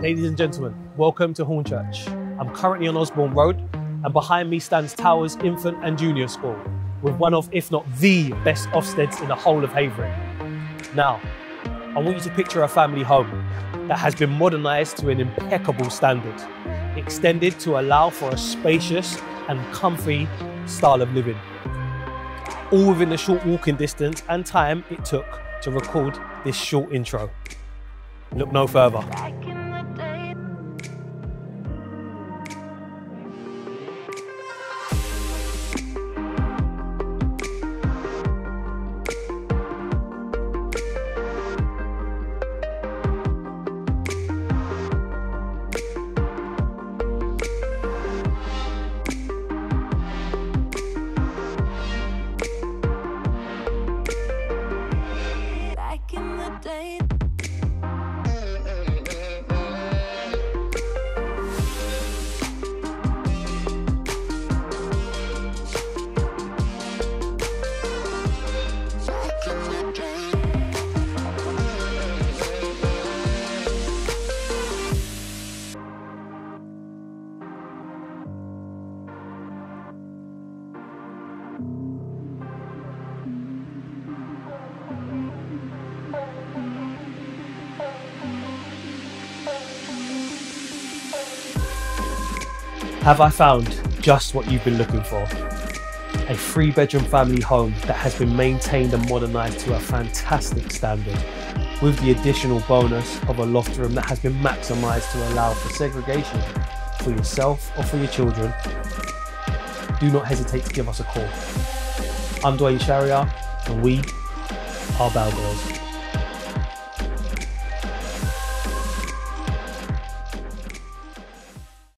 Ladies and gentlemen, welcome to Hornchurch. I'm currently on Osborne Road, and behind me stands Towers Infant and Junior School, with one of, if not the best Ofsteds in the whole of Havering. Now, I want you to picture a family home that has been modernised to an impeccable standard, extended to allow for a spacious and comfy style of living. All within the short walking distance and time it took to record this short intro. Look no further. Have I found just what you've been looking for? A three bedroom family home that has been maintained and modernised to a fantastic standard, with the additional bonus of a loft room that has been maximised to allow for segregation for yourself or for your children. Do not hesitate to give us a call. I'm Dwayne Shariar, and we are Balgores.